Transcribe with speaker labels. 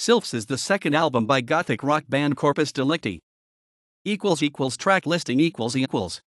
Speaker 1: Sylphs is the second album by gothic rock band Corpus Delicti. Equals equals track listing equals equals.